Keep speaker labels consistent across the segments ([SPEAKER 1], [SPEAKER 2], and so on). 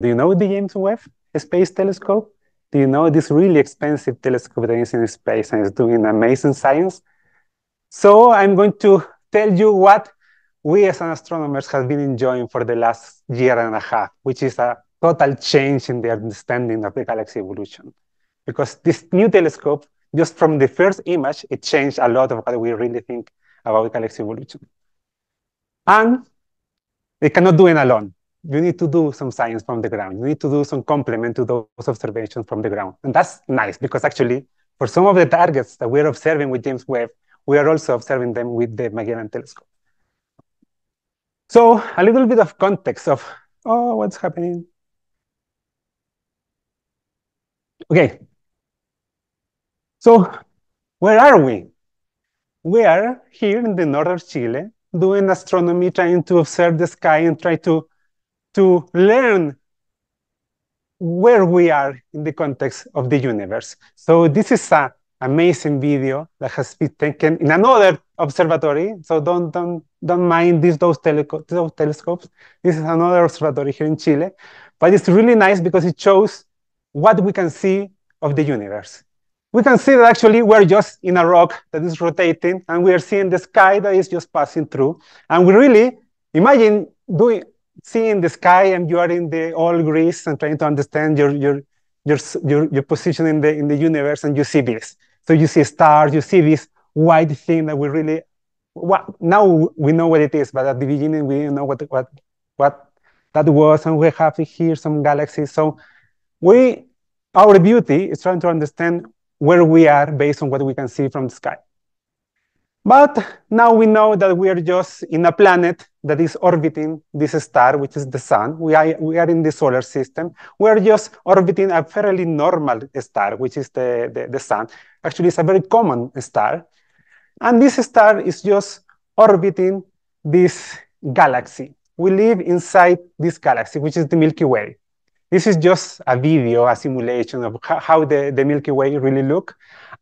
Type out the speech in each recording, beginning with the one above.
[SPEAKER 1] Do you know the James Webb Space Telescope? Do you know this really expensive telescope that is in space and is doing amazing science? So I'm going to tell you what we as astronomers have been enjoying for the last year and a half, which is a total change in the understanding of the galaxy evolution. Because this new telescope, just from the first image, it changed a lot of what we really think about galaxy evolution. And it cannot do it alone. You need to do some science from the ground. You need to do some complement to those observations from the ground. And that's nice because actually, for some of the targets that we're observing with James Webb, we are also observing them with the Magellan telescope. So a little bit of context of, oh, what's happening? Okay. So where are we? We are here in the northern Chile doing astronomy, trying to observe the sky and try to, to learn where we are in the context of the universe. So this is a amazing video that has been taken in another observatory. So don't don't don't mind these those, those telescopes. This is another observatory here in Chile, but it's really nice because it shows what we can see of the universe. We can see that actually we're just in a rock that is rotating, and we are seeing the sky that is just passing through. And we really imagine doing seeing the sky, and you are in the all Greece and trying to understand your your your your, your position in the in the universe, and you see this. So you see stars, you see this white thing that we really, well, now we know what it is, but at the beginning we didn't know what, what, what that was, and we have here some galaxies. So we, our beauty is trying to understand where we are based on what we can see from the sky. But now we know that we are just in a planet that is orbiting this star, which is the sun. We are, we are in the solar system. We are just orbiting a fairly normal star, which is the, the, the sun. Actually, it's a very common star. And this star is just orbiting this galaxy. We live inside this galaxy, which is the Milky Way. This is just a video, a simulation of how the, the Milky Way really look.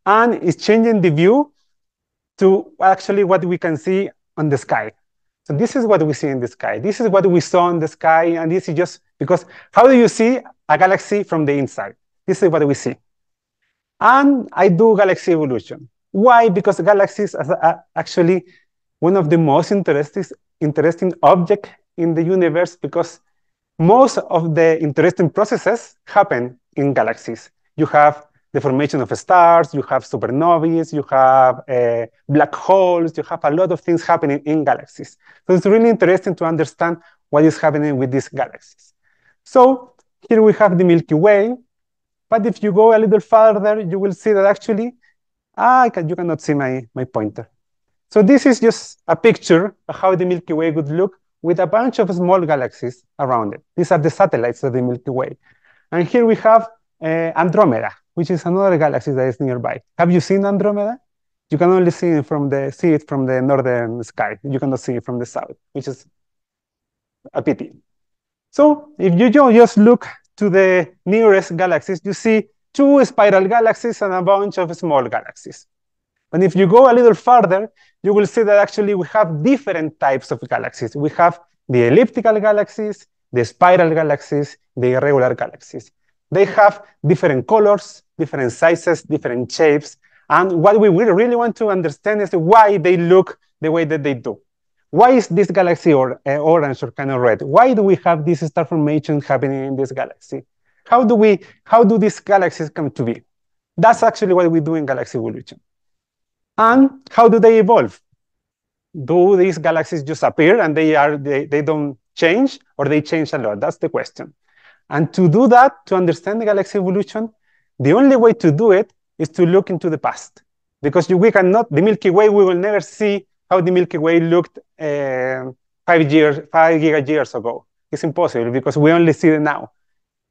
[SPEAKER 1] And it's changing the view to actually what we can see on the sky. So this is what we see in the sky. This is what we saw in the sky. And this is just because how do you see a galaxy from the inside? This is what we see. And I do galaxy evolution. Why? Because galaxies are actually one of the most interesting, interesting object in the universe because most of the interesting processes happen in galaxies. You have the formation of stars, you have supernovae, you have uh, black holes, you have a lot of things happening in galaxies. So it's really interesting to understand what is happening with these galaxies. So here we have the Milky Way, but if you go a little further, you will see that actually, ah, can, you cannot see my, my pointer. So this is just a picture of how the Milky Way would look with a bunch of small galaxies around it. These are the satellites of the Milky Way. And here we have uh, Andromeda, which is another galaxy that is nearby. Have you seen Andromeda? You can only see it from the see it from the northern sky. You cannot see it from the south, which is a pity. So if you just look to the nearest galaxies, you see two spiral galaxies and a bunch of small galaxies. And if you go a little further, you will see that actually we have different types of galaxies. We have the elliptical galaxies, the spiral galaxies, the irregular galaxies. They have different colors, different sizes, different shapes. And what we really want to understand is why they look the way that they do. Why is this galaxy or, uh, orange or kind of red? Why do we have this star formation happening in this galaxy? How do we, how do these galaxies come to be? That's actually what we do in galaxy evolution. And how do they evolve? Do these galaxies just appear and they are they, they don't change or they change a lot? That's the question. And to do that, to understand the galaxy evolution, the only way to do it is to look into the past. Because we cannot, the Milky Way, we will never see how the Milky Way looked uh, five years, five giga years ago. It's impossible because we only see it now.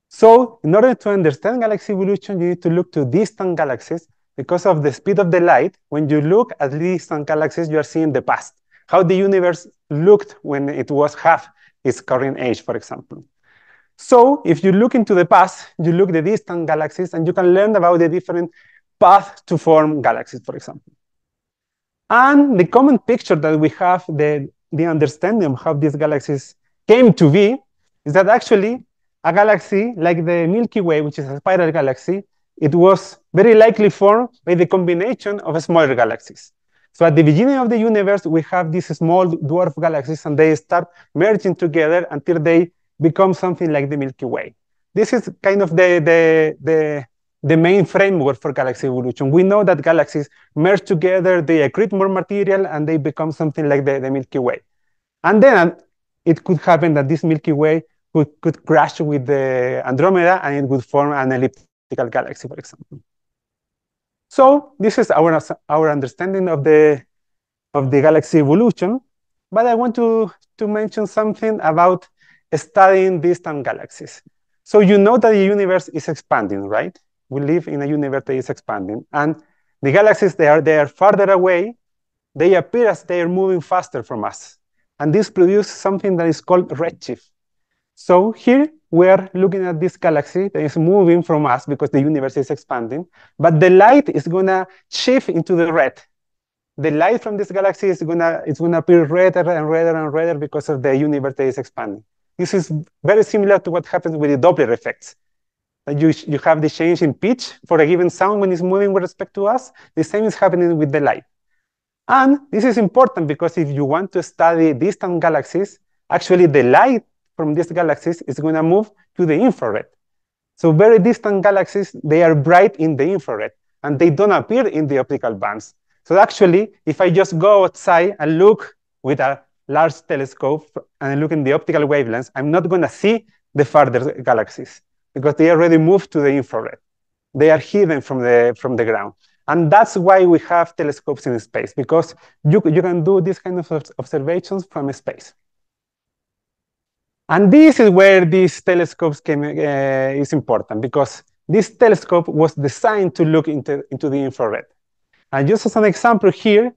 [SPEAKER 1] So in order to understand galaxy evolution, you need to look to distant galaxies because of the speed of the light. When you look at distant galaxies, you are seeing the past, how the universe looked when it was half its current age, for example. So if you look into the past, you look the distant galaxies, and you can learn about the different paths to form galaxies, for example. And the common picture that we have, the, the understanding of how these galaxies came to be, is that actually a galaxy like the Milky Way, which is a spiral galaxy, it was very likely formed by the combination of smaller galaxies. So at the beginning of the universe, we have these small dwarf galaxies and they start merging together until they become something like the Milky Way. This is kind of the, the, the, the main framework for galaxy evolution. We know that galaxies merge together, they accrete more material, and they become something like the, the Milky Way. And then it could happen that this Milky Way could, could crash with the Andromeda and it would form an elliptical galaxy, for example. So this is our, our understanding of the, of the galaxy evolution. But I want to, to mention something about studying distant galaxies. So you know that the universe is expanding, right? We live in a universe that is expanding. And the galaxies, they are, they are farther away. They appear as they are moving faster from us. And this produces something that is called redshift. So here we are looking at this galaxy that is moving from us because the universe is expanding, but the light is gonna shift into the red. The light from this galaxy is gonna, it's gonna appear redder and redder and redder because of the universe that is expanding. This is very similar to what happens with the Doppler effects. You, you have the change in pitch for a given sound when it's moving with respect to us. The same is happening with the light. And this is important because if you want to study distant galaxies, actually the light from these galaxies is going to move to the infrared. So very distant galaxies, they are bright in the infrared, and they don't appear in the optical bands. So actually, if I just go outside and look with a large telescope and look in the optical wavelengths, I'm not going to see the farther galaxies because they already moved to the infrared. They are hidden from the, from the ground. And that's why we have telescopes in space, because you, you can do these kind of observations from space. And this is where these telescopes came, uh, is important because this telescope was designed to look into, into the infrared. And just as an example here,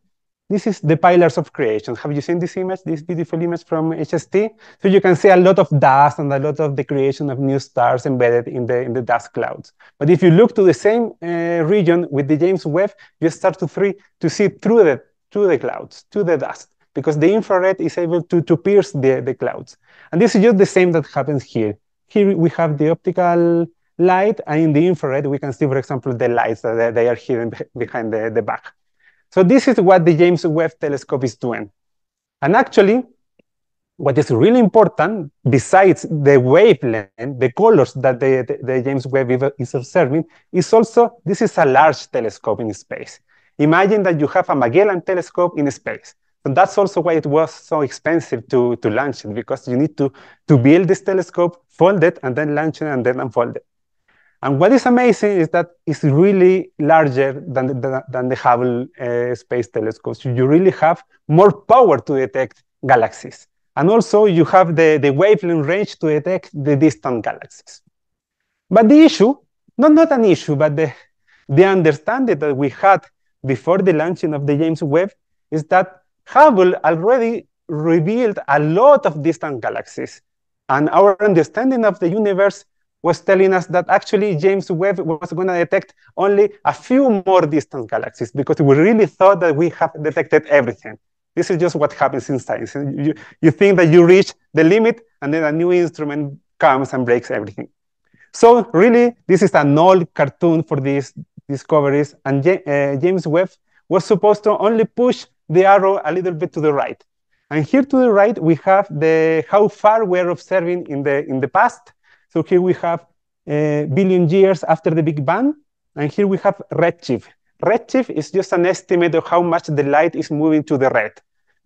[SPEAKER 1] this is the pillars of creation. Have you seen this image, this beautiful image from HST? So you can see a lot of dust and a lot of the creation of new stars embedded in the, in the dust clouds. But if you look to the same uh, region with the James Webb, you start to, free, to see through the, through the clouds, to the dust because the infrared is able to, to pierce the, the clouds. And this is just the same that happens here. Here we have the optical light, and in the infrared, we can see, for example, the lights that they are hidden behind the, the back. So this is what the James Webb telescope is doing. And actually, what is really important, besides the wavelength, the colors that the, the, the James Webb is observing, is also, this is a large telescope in space. Imagine that you have a Magellan telescope in space. And that's also why it was so expensive to, to launch it, because you need to, to build this telescope, fold it, and then launch it, and then unfold it. And what is amazing is that it's really larger than the, than the Hubble uh, Space Telescope. So you really have more power to detect galaxies. And also you have the, the wavelength range to detect the distant galaxies. But the issue, not, not an issue, but the, the understanding that we had before the launching of the James Webb is that Hubble already revealed a lot of distant galaxies. And our understanding of the universe was telling us that actually James Webb was going to detect only a few more distant galaxies because we really thought that we have detected everything. This is just what happens in science. You, you think that you reach the limit and then a new instrument comes and breaks everything. So really, this is an old cartoon for these discoveries. And uh, James Webb was supposed to only push the arrow a little bit to the right. And here to the right, we have the how far we're observing in the, in the past. So here we have a billion years after the Big Bang. And here we have redshift. Redshift is just an estimate of how much the light is moving to the red.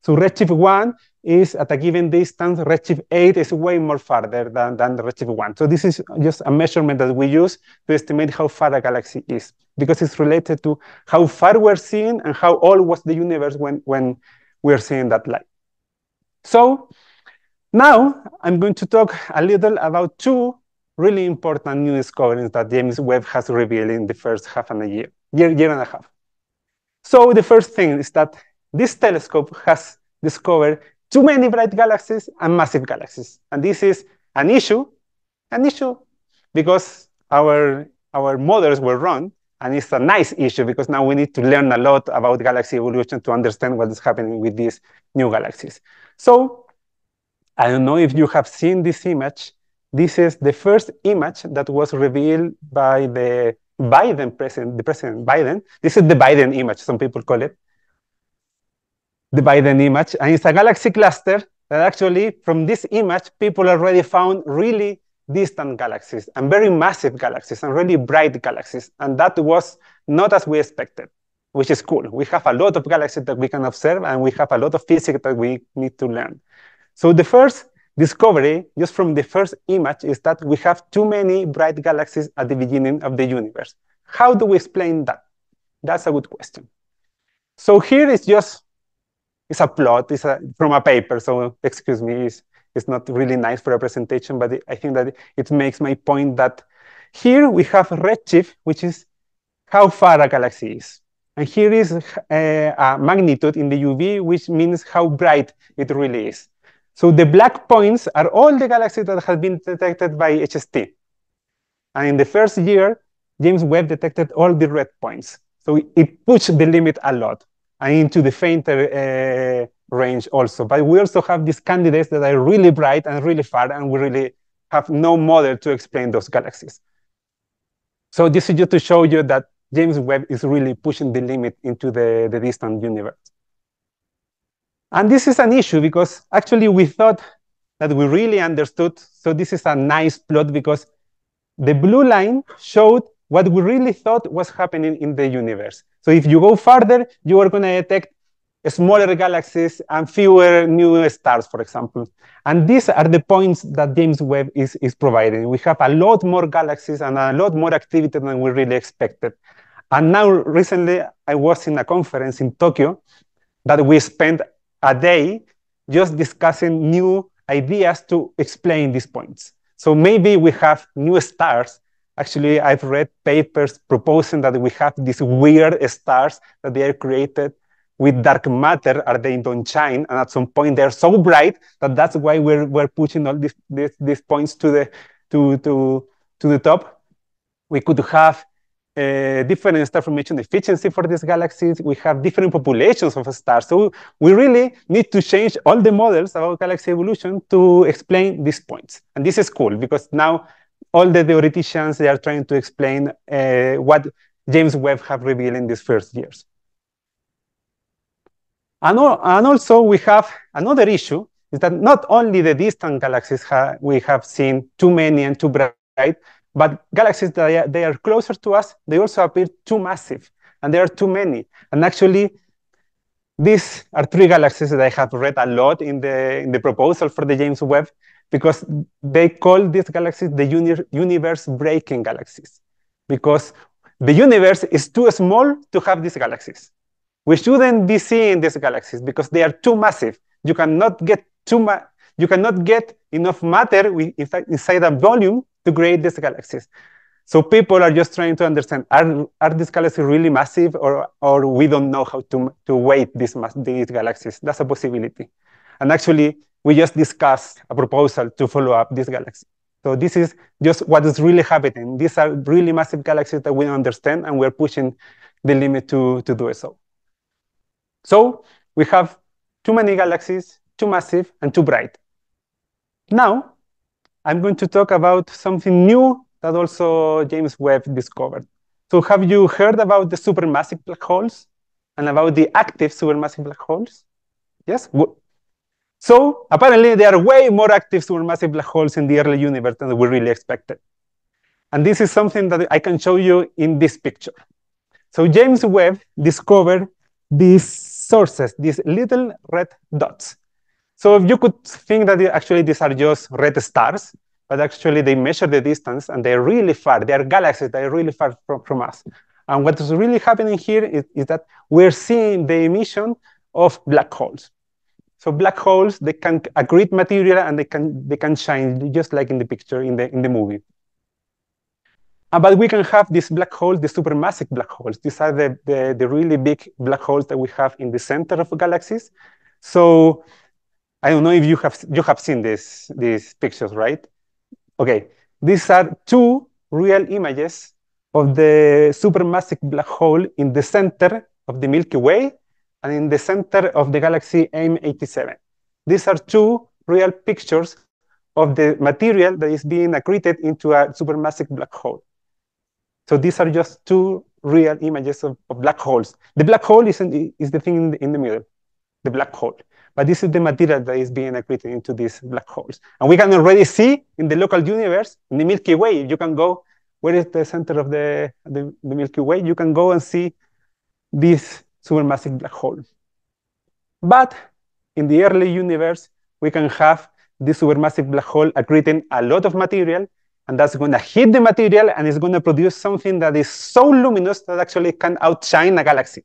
[SPEAKER 1] So redshift 1 is at a given distance, redshift 8 is way more farther than, than redshift 1. So this is just a measurement that we use to estimate how far a galaxy is, because it's related to how far we're seeing and how old was the universe when, when we're seeing that light. So now I'm going to talk a little about two really important new discoveries that James Webb has revealed in the first half and a year, year, year and a half. So the first thing is that this telescope has discovered too many bright galaxies and massive galaxies. And this is an issue, an issue because our, our models were wrong. And it's a nice issue because now we need to learn a lot about galaxy evolution to understand what is happening with these new galaxies. So I don't know if you have seen this image. This is the first image that was revealed by the Biden president, the president Biden. This is the Biden image, some people call it. The Biden image. And it's a galaxy cluster that actually, from this image, people already found really distant galaxies and very massive galaxies and really bright galaxies. And that was not as we expected, which is cool. We have a lot of galaxies that we can observe and we have a lot of physics that we need to learn. So the first discovery, just from the first image, is that we have too many bright galaxies at the beginning of the universe. How do we explain that? That's a good question. So here is just, it's a plot, it's a, from a paper, so excuse me, it's, it's not really nice for a presentation, but I think that it makes my point that here we have redshift, which is how far a galaxy is. And here is a, uh, a magnitude in the UV, which means how bright it really is. So the black points are all the galaxies that have been detected by HST. And in the first year, James Webb detected all the red points. So it pushed the limit a lot and into the fainter uh, range also. But we also have these candidates that are really bright and really far, and we really have no model to explain those galaxies. So this is just to show you that James Webb is really pushing the limit into the, the distant universe. And this is an issue because actually we thought that we really understood. So this is a nice plot because the blue line showed what we really thought was happening in the universe. So if you go further, you are going to detect smaller galaxies and fewer new stars, for example. And these are the points that James Webb is, is providing. We have a lot more galaxies and a lot more activity than we really expected. And now recently I was in a conference in Tokyo that we spent a day just discussing new ideas to explain these points. So maybe we have new stars. Actually, I've read papers proposing that we have these weird stars that they are created with dark matter or they don't shine. And at some point they're so bright that that's why we're, we're pushing all these, these, these points to the, to, to, to the top. We could have uh, different star formation efficiency for these galaxies. We have different populations of stars. So we really need to change all the models about galaxy evolution to explain these points. And this is cool because now all the theoreticians, they are trying to explain uh, what James Webb have revealed in these first years. And, and also we have another issue is that not only the distant galaxies ha we have seen too many and too bright, but galaxies that they are closer to us, they also appear too massive, and there are too many. And actually, these are three galaxies that I have read a lot in the, in the proposal for the James Webb, because they call these galaxies the uni universe-breaking galaxies, because the universe is too small to have these galaxies. We shouldn't be seeing these galaxies because they are too massive. You cannot get too much. You cannot get enough matter inside a volume to create these galaxies. So people are just trying to understand, are, are these galaxies really massive or, or we don't know how to, to weight these, these galaxies? That's a possibility. And actually, we just discussed a proposal to follow up this galaxy. So this is just what is really happening. These are really massive galaxies that we don't understand and we're pushing the limit to, to do so. So we have too many galaxies, too massive and too bright. Now, I'm going to talk about something new that also James Webb discovered. So have you heard about the supermassive black holes and about the active supermassive black holes? Yes? So apparently there are way more active supermassive black holes in the early universe than we really expected. And this is something that I can show you in this picture. So James Webb discovered these sources, these little red dots. So if you could think that actually these are just red stars, but actually they measure the distance and they're really far. They are galaxies that are really far from, from us. And what is really happening here is, is that we're seeing the emission of black holes. So black holes, they can accrete material and they can they can shine just like in the picture in the in the movie. Uh, but we can have these black holes, the supermassive black holes. These are the, the, the really big black holes that we have in the center of galaxies. So I don't know if you have you have seen this these pictures, right? Okay, these are two real images of the supermassive black hole in the center of the Milky Way and in the center of the galaxy M87. These are two real pictures of the material that is being accreted into a supermassive black hole. So these are just two real images of, of black holes. The black hole is, in, is the thing in the, in the middle, the black hole. But this is the material that is being accreted into these black holes. And we can already see in the local universe, in the Milky Way, you can go, where is the center of the, the, the Milky Way? You can go and see this supermassive black hole. But in the early universe, we can have this supermassive black hole accreting a lot of material, and that's going to hit the material and it's going to produce something that is so luminous that actually can outshine a galaxy.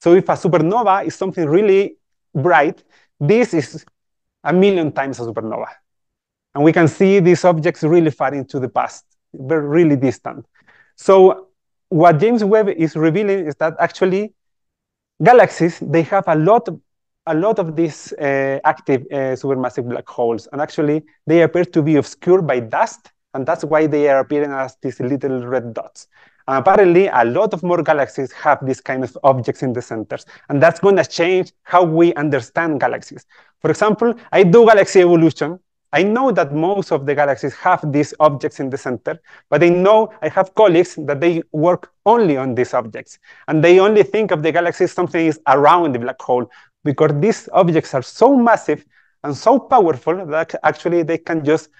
[SPEAKER 1] So if a supernova is something really bright, this is a million times a supernova. And we can see these objects really far into the past, very really distant. So what James Webb is revealing is that actually galaxies, they have a lot a lot of these uh, active uh, supermassive black holes, and actually they appear to be obscured by dust, and that's why they are appearing as these little red dots. Apparently, a lot of more galaxies have these kind of objects in the centers, and that's going to change how we understand galaxies. For example, I do galaxy evolution, I know that most of the galaxies have these objects in the center, but I know I have colleagues that they work only on these objects. And they only think of the galaxy something is around the black hole because these objects are so massive and so powerful that actually they can just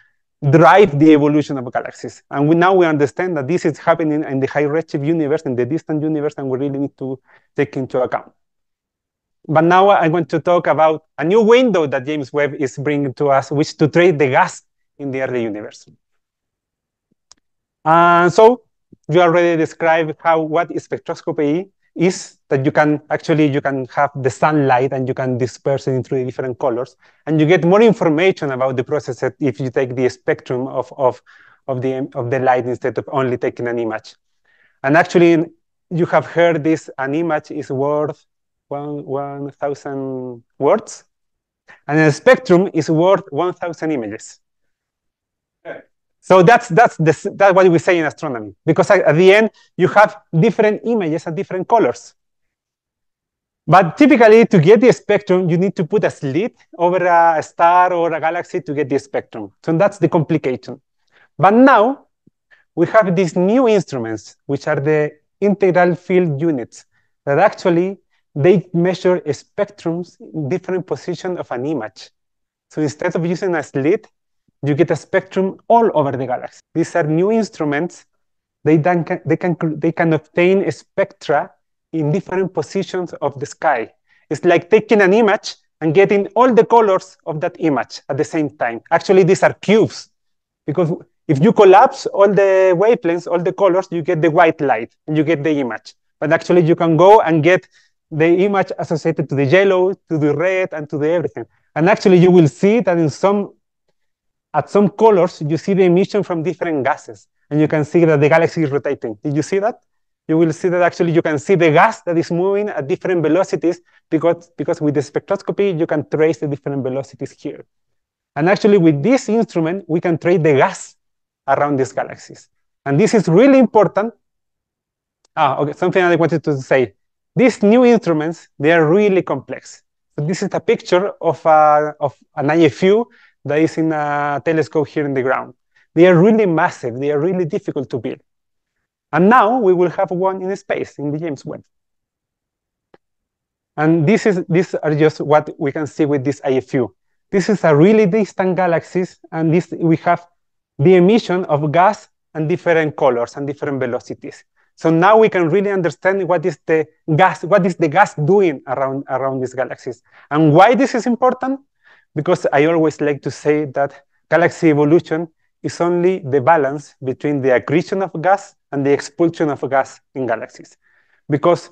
[SPEAKER 1] drive the evolution of galaxies. And we, now we understand that this is happening in the high redshift universe, in the distant universe, and we really need to take into account. But now I want to talk about a new window that James Webb is bringing to us, which to trade the gas in the early universe. And so you already described how what spectroscopy is that you can actually you can have the sunlight and you can disperse it into different colors and you get more information about the process if you take the spectrum of, of, of, the, of the light instead of only taking an image. And actually you have heard this, an image is worth one, 1,000 words and a spectrum is worth 1,000 images. So that's that's the, that's what we say in astronomy because at the end you have different images and different colors. But typically, to get the spectrum, you need to put a slit over a star or a galaxy to get the spectrum. So that's the complication. But now we have these new instruments, which are the integral field units, that actually they measure spectrums in different positions of an image. So instead of using a slit, you get a spectrum all over the galaxy. These are new instruments. They, can, they, can, they can obtain spectra in different positions of the sky. It's like taking an image and getting all the colors of that image at the same time. Actually, these are cubes, because if you collapse all the wavelengths, all the colors, you get the white light and you get the image. But actually, you can go and get the image associated to the yellow, to the red, and to the everything. And actually, you will see that in some at some colors, you see the emission from different gases, and you can see that the galaxy is rotating. Did you see that? You will see that actually you can see the gas that is moving at different velocities because, because with the spectroscopy, you can trace the different velocities here. And actually with this instrument, we can trace the gas around these galaxies. And this is really important. Ah, okay, something I wanted to say. These new instruments, they are really complex. So this is a picture of, a, of an IFU that is in a telescope here in the ground. They are really massive. They are really difficult to build. And now we will have one in space, in the James Webb. And this is, these are just what we can see with this IFU. This is a really distant galaxies, and this we have the emission of gas and different colors and different velocities. So now we can really understand what is the gas, what is the gas doing around, around these galaxies. And why this is important? Because I always like to say that galaxy evolution is only the balance between the accretion of gas and the expulsion of gas in galaxies. Because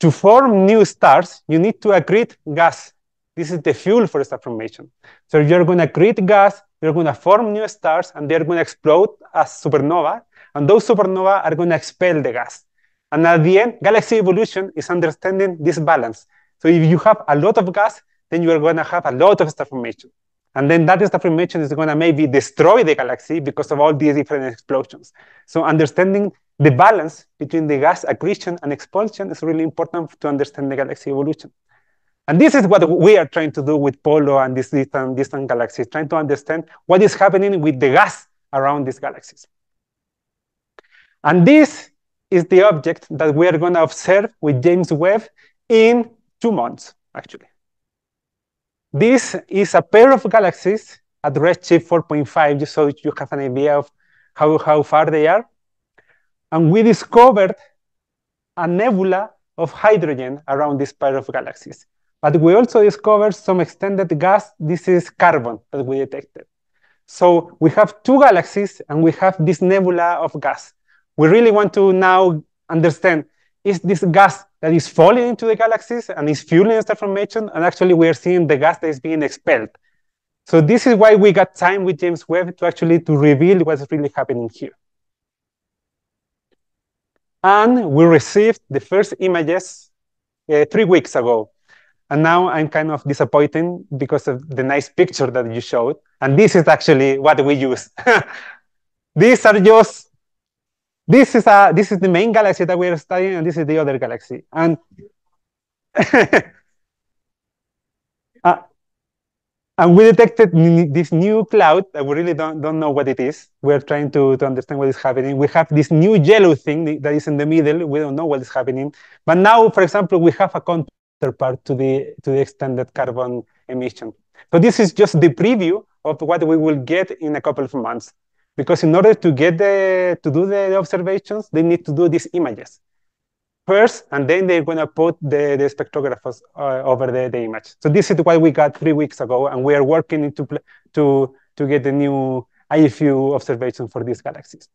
[SPEAKER 1] to form new stars, you need to accrete gas. This is the fuel for star formation. So you're going to accrete gas, you're going to form new stars, and they're going to explode as supernova, and those supernova are going to expel the gas. And at the end, galaxy evolution is understanding this balance. So if you have a lot of gas, then you are going to have a lot of star formation. And then that star formation is going to maybe destroy the galaxy because of all these different explosions. So understanding the balance between the gas accretion and expulsion is really important to understand the galaxy evolution. And this is what we are trying to do with Polo and these distant, distant galaxies, trying to understand what is happening with the gas around these galaxies. And this is the object that we are going to observe with James Webb in two months, actually. This is a pair of galaxies at redshift 4.5, just so you have an idea of how, how far they are. And we discovered a nebula of hydrogen around this pair of galaxies. But we also discovered some extended gas. This is carbon that we detected. So we have two galaxies and we have this nebula of gas. We really want to now understand, is this gas that is falling into the galaxies and is fueling star formation? And actually we are seeing the gas that is being expelled. So this is why we got time with James Webb to actually to reveal what's really happening here. And we received the first images uh, three weeks ago. And now I'm kind of disappointed because of the nice picture that you showed. And this is actually what we use. These are just, this is, a, this is the main galaxy that we're studying, and this is the other galaxy. And uh, and we detected this new cloud that we really don't, don't know what it is. We're trying to, to understand what is happening. We have this new yellow thing that is in the middle. We don't know what is happening. But now, for example, we have a counterpart to the, to the extended carbon emission. So this is just the preview of what we will get in a couple of months. Because in order to get the, to do the observations, they need to do these images first, and then they're going to put the, the spectrographers uh, over the, the image. So this is what we got three weeks ago, and we are working to, to, to get the new IFU observation for these galaxies.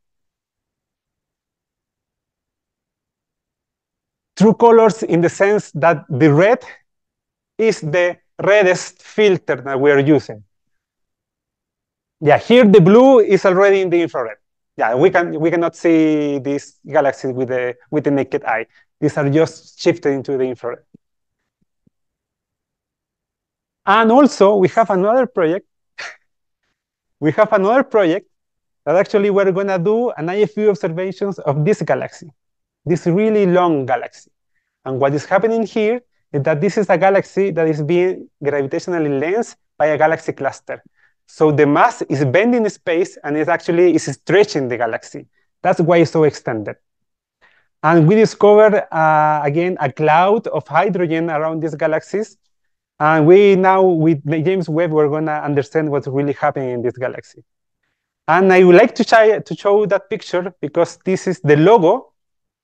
[SPEAKER 1] True colors in the sense that the red is the reddest filter that we are using. Yeah, here the blue is already in the infrared yeah, we can we cannot see these galaxies with the with the naked eye. These are just shifted into the infrared. And also we have another project. we have another project that actually we're gonna do an IFU observations of this galaxy, this really long galaxy. And what is happening here is that this is a galaxy that is being gravitationally lensed by a galaxy cluster. So the mass is bending space and it actually is stretching the galaxy. That's why it's so extended. And we discovered, uh, again, a cloud of hydrogen around these galaxies. And we now, with James Webb, we're going to understand what's really happening in this galaxy. And I would like to, try, to show that picture because this is the logo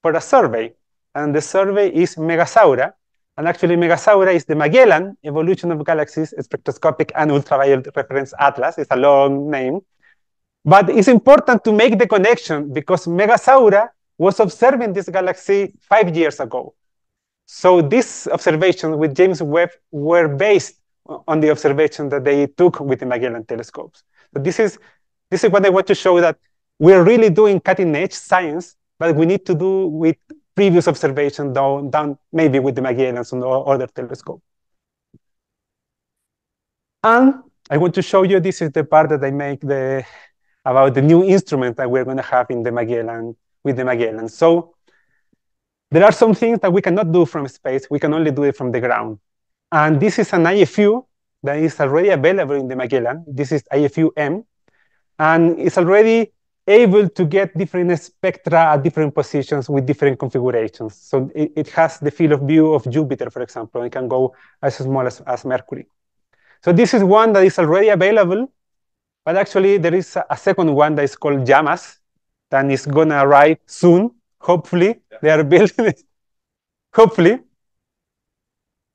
[SPEAKER 1] for a survey. And the survey is MEGaSaURA. And actually, MEGaSaURA is the Magellan Evolution of Galaxies Spectroscopic and Ultraviolet Reference Atlas. It's a long name. But it's important to make the connection because MEGaSaURA was observing this galaxy five years ago. So these observations with James Webb were based on the observation that they took with the Magellan telescopes. So this is, this is what I want to show that we're really doing cutting edge science, but we need to do with previous observation done, done maybe with the Magellans or other telescope. And I want to show you, this is the part that I make the, about the new instrument that we're going to have in the Magellan, with the Magellan. So there are some things that we cannot do from space. We can only do it from the ground. And this is an IFU that is already available in the Magellan. This is IFU-M. And it's already able to get different spectra at different positions with different configurations. So it, it has the field of view of Jupiter, for example, and it can go as small as, as Mercury. So this is one that is already available, but actually there is a, a second one that is called LLAMAS, that is gonna arrive soon, hopefully. Yeah. They are building it, hopefully.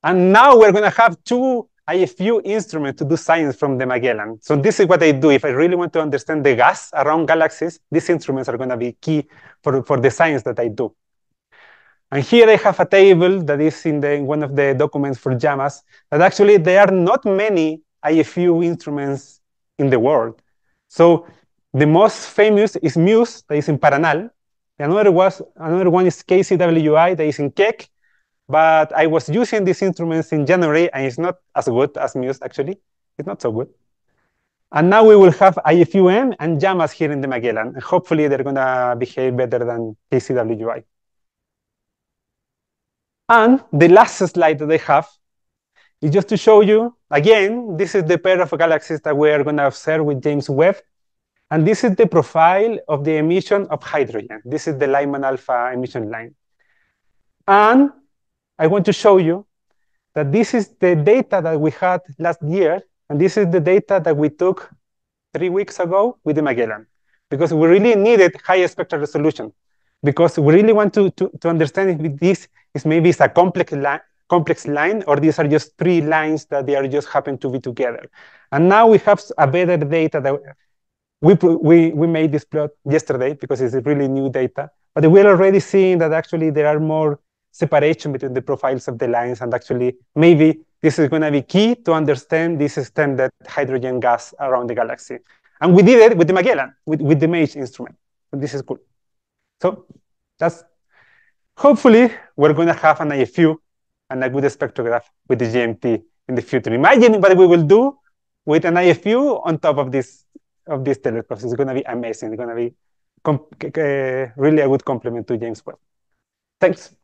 [SPEAKER 1] And now we're gonna have two IFU instruments to do science from the Magellan. So this is what I do. If I really want to understand the gas around galaxies, these instruments are going to be key for, for the science that I do. And here I have a table that is in, the, in one of the documents for LLAMAS, that actually there are not many IFU instruments in the world. So the most famous is MUSE, that is in Paranal. Another, was, another one is KCWI, that is in Keck. But I was using these instruments in January, and it's not as good as Muse, actually. It's not so good. And now we will have IFUM and LLAMAS here in the Magellan. And hopefully, they're going to behave better than KCWI. And the last slide that I have is just to show you, again, this is the pair of galaxies that we are going to observe with James Webb. And this is the profile of the emission of hydrogen. This is the Lyman alpha emission line. And I want to show you that this is the data that we had last year, and this is the data that we took three weeks ago with the Magellan, because we really needed high spectral resolution, because we really want to, to, to understand if this is maybe it's a complex line, complex line, or these are just three lines that they are just happen to be together. And now we have a better data that we, we, we made this plot yesterday because it's really new data, but we're already seeing that actually there are more separation between the profiles of the lines and actually maybe this is going to be key to understand this extended hydrogen gas around the galaxy. And we did it with the Magellan, with, with the MAGE instrument. this is cool. So that's hopefully we're going to have an IFU and a good spectrograph with the GMT in the future. Imagine what we will do with an IFU on top of this of these telescopes. It's going to be amazing. It's going to be eh, really a good complement to James Webb. Thanks.